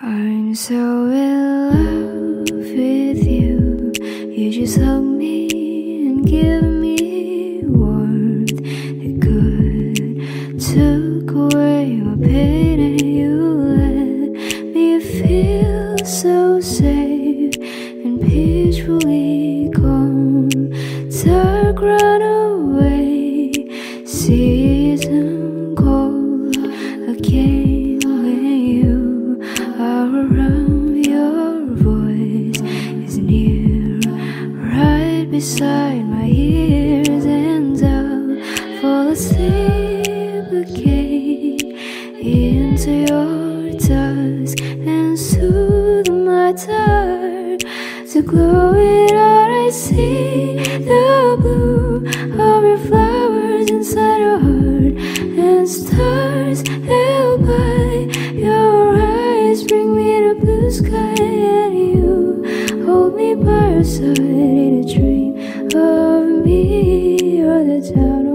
I'm so in love with you. You just hug me and give me warmth. It could took away your pain, and you let me feel so safe and peacefully calm. Dark run away, season beside my ears, and I'll fall asleep again into your dusk and soothe my dark. To glow it out, I see the blue of your flowers inside your heart, and stars held by your eyes bring me to blue sky, and you hold me by your side in a dream of me or the town